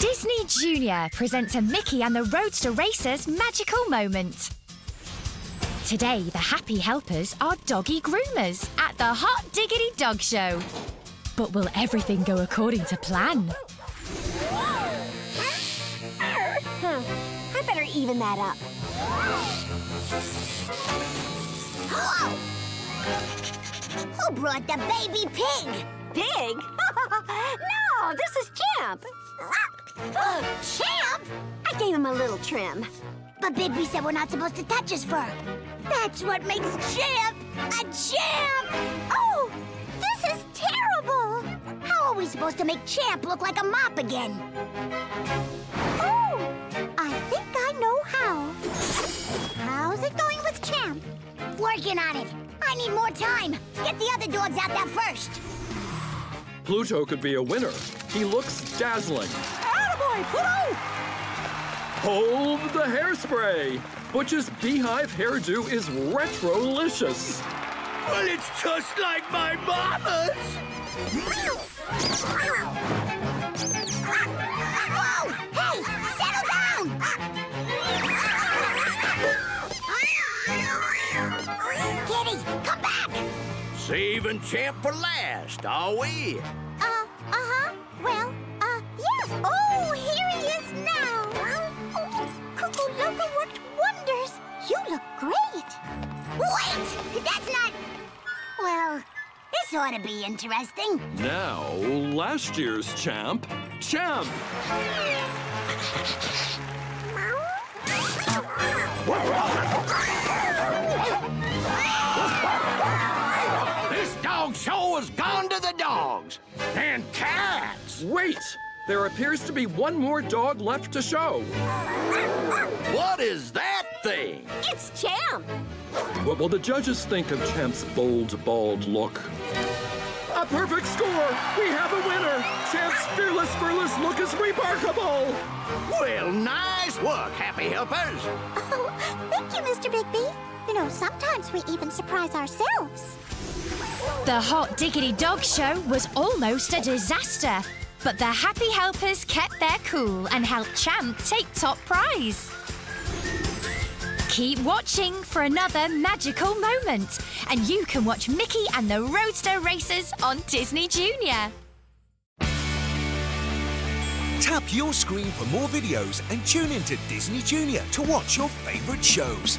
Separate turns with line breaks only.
Disney Junior presents a Mickey and the Roadster Racers magical moment. Today, the happy helpers are doggy groomers at the Hot Diggity Dog Show. But will everything go according to plan?
Huh. I better even that up. Who brought the baby pig?
Pig? no, this is Champ. Ah.
Oh, champ?
I gave him a little trim.
But Bigby said we're not supposed to touch his fur. That's what makes Champ a champ! Oh, this is terrible! How are we supposed to make Champ look like a mop again? Oh, I think I know how. How's it going with Champ? Working on it. I need more time. Get the other dogs out there first.
Pluto could be a winner. He looks dazzling.
Attaboy, Pluto!
Hold the hairspray! Butch's beehive hairdo is retrolicious.
Well, it's just like my mama's.
Whoa! Hey, settle down! Kitty, come back!
Saving Champ for last, are we?
Uh, this ought to be interesting.
Now, last year's champ, Champ!
This dog show has gone to the dogs. And cats.
Wait! There appears to be one more dog left to show.
What is that thing?
It's Champ.
What will the judges think of Champ's bold, bald look? A perfect score! We have a winner! Champ's fearless, furless look is remarkable!
Well, nice work, Happy Helpers.
Oh, thank you, Mr. Bigby. You know, sometimes we even surprise ourselves.
The Hot Diggity Dog Show was almost a disaster. But the happy helpers kept their cool and helped Champ take top prize. Keep watching for another magical moment. And you can watch Mickey and the Roadster Racers on Disney Junior.
Tap your screen for more videos and tune into Disney Junior to watch your favorite shows.